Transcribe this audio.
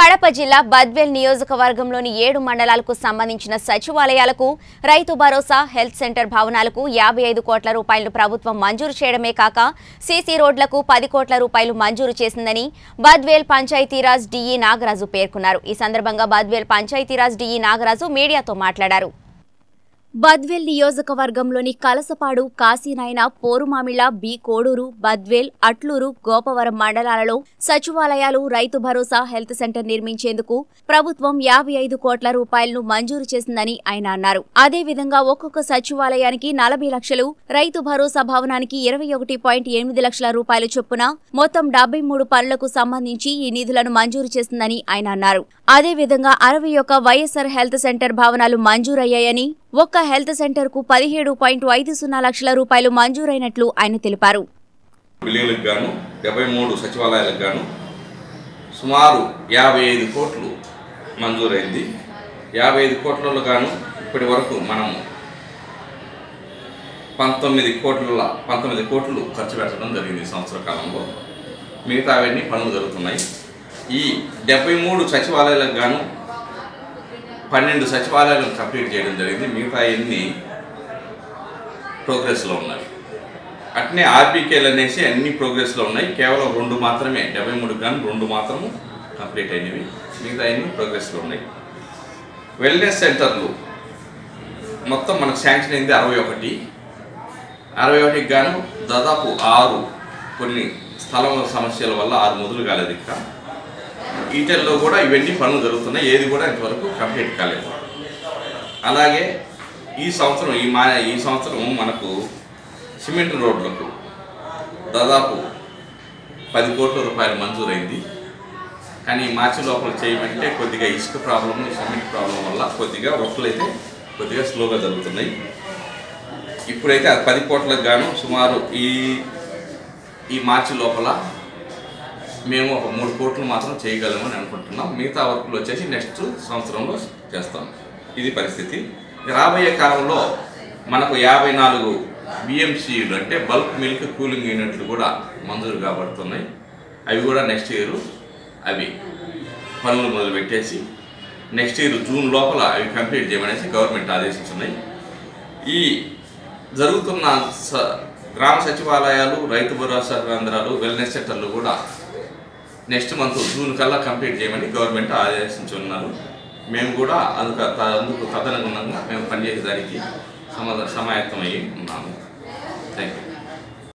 కడప జిల్లా బద్వేల్ నియోజకవర్గంలోని ఏడు మండలాలకు సంబంధించిన సచివాలయాలకు రైతు భరోసా హెల్త్ సెంటర్ భవనాలకు యాభై ఐదు కోట్ల రూపాయలు ప్రభుత్వం మంజూరు చేయడమే కాక సీసీ రోడ్లకు పది కోట్ల రూపాయలు మంజూరు చేసిందని బద్వేల్ పంచాయతీరాజ్ డిఈ నాగరాజు పేర్కొన్నారు. ఈ సందర్భంగా బద్వేల్ పంచాయతీరాజ్ డిఈ నాగరాజు మీడియాతో మాట్లాడారు. బద్వేల్ నియోజకవర్గంలోని కలసపాడు కాశీనాయన పోరుమామిళ బి కోడూరు బద్వేల్ అట్లూరు గోపవరం మండలాలలో సచివాలయాలు రైతు భరోసా హెల్త్ సెంటర్ నిర్మించేందుకు ప్రభుత్వం యాభై ఐదు కోట్ల రూపాయలను మంజూరు చేసిందని ఆయన అన్నారు. అదేవిధంగా ఒక్కొక్క సచివాలయానికి నలభై లక్షలు రైతు భరోసా భవనానికి ఇరవై ఒకటి పాయింట్ ఎనిమిది లక్షల రూపాయలు చొప్పున మొత్తం డెబ్బై మూడు పనులకు సంబంధించి ఈ నిధులను మంజూరు చేసిందని ఆయన అన్నారు. అదేవిధంగా అరవై ఒక వైఎస్ఆర్ హెల్త్ సెంటర్ భవనాలు మంజూరయ్యాయని ఒక్క హెల్త్ సెంటర్కు పదిహేడు పాయింట్ ఐదు సున్నా లక్షల రూపాయలు మంజూరైనట్లు ఆయన తెలిపారు. బిల్డింగ్లకు గాను డెబ్బై మూడు సచివాలయాలకు గాను సుమారు యాభై ఐదు కోట్లు మంజూరైంది. యాభై ఐదు కోట్లలో గాను ఇప్పటి వరకు మనము పంతొమ్మిది కోట్ల పంతొమ్మిది కోట్లు ఖర్చు పెట్టడం జరిగింది సంవత్సర కాలంలో. మిగతా అవన్నీ పనులు జరుగుతున్నాయి. ఈ డెబ్బై మూడు సచివాలయాలకు గాను పన్నెండు సచివాలయాలను కంప్లీట్ చేయడం జరిగింది. మిగతా ఎన్ని ప్రోగ్రెస్లో ఉన్నాయి? అట్నే ఆర్బీకేలు అనేసి అన్ని ప్రోగ్రెస్లో ఉన్నాయి. కేవలం రెండు మాత్రమే డెబ్బై మూడు కానీ రెండు మాత్రము కంప్లీట్ అయినవి. మిగతా అన్ని ప్రోగ్రెస్లో ఉన్నాయి? వెల్నెస్ సెంటర్లు. మొత్తం మనకు శాంక్షన్ అయింది అరవై ఒకటి. అరవై ఒకటికి గాను దాదాపు ఆరు కొన్ని స్థలం సమస్యల వల్ల ఆరు మొదలు కాలేదు ఇక్కడ. ఈటెల్లో కూడా ఇవన్నీ పనులు జరుగుతున్నాయి. ఏది కూడా ఇంతవరకు కంప్లీట్ కాలేదు. అలాగే ఈ సంవత్సరం ఈ మా ఈ సంవత్సరం మనకు సిమెంట్ రోడ్లకు దాదాపు పది కోట్ల రూపాయలు మంజూరైంది. కానీ మార్చి లోపల చేయమంటే కొద్దిగా ఇసుక ప్రాబ్లము సిమెంట్ ప్రాబ్లం వల్ల కొద్దిగా వర్క్లు అయితే కొద్దిగా స్లోగా జరుగుతున్నాయి. ఇప్పుడైతే అది పది కోట్లకు గాను సుమారు ఈ ఈ మార్చి లోపల మేము ఒక మూడు కోట్లు మాత్రం చేయగలమని అనుకుంటున్నాం. మిగతా వర్కులు వచ్చేసి నెక్స్ట్ సంవత్సరంలో చేస్తాం. ఇది పరిస్థితి. రాబోయే కాలంలో మనకు యాభై నాలుగు బిఎంసీలు అంటే బల్క్ మిల్క్ కూలింగ్ యూనిట్లు కూడా మంజూరు కాబడుతున్నాయి. అవి కూడా నెక్స్ట్ ఇయర్ అవి పనులు మొదలు పెట్టేసి నెక్స్ట్ ఇయర్ జూన్ లోపల అవి కంప్లీట్ చేయమనేసి గవర్నమెంట్ ఆదేశించున్నాయి ఈ జరుగుతున్న స గ్రామ సచివాలయాలు రైతు భరోసా కేంద్రాలు వెల్నెస్ సెంటర్లు కూడా నెక్స్ట్ మంత్ జూన్ కల్లా కంప్లీట్ చేయమని గవర్నమెంట్ ఆదేశించున్నారు. మేము కూడా అందుకు అందుకు తదనుగుణంగా మేము పనిచేసేదానికి సమ సమాయత్తమయ్యి ఉన్నాము. Thank you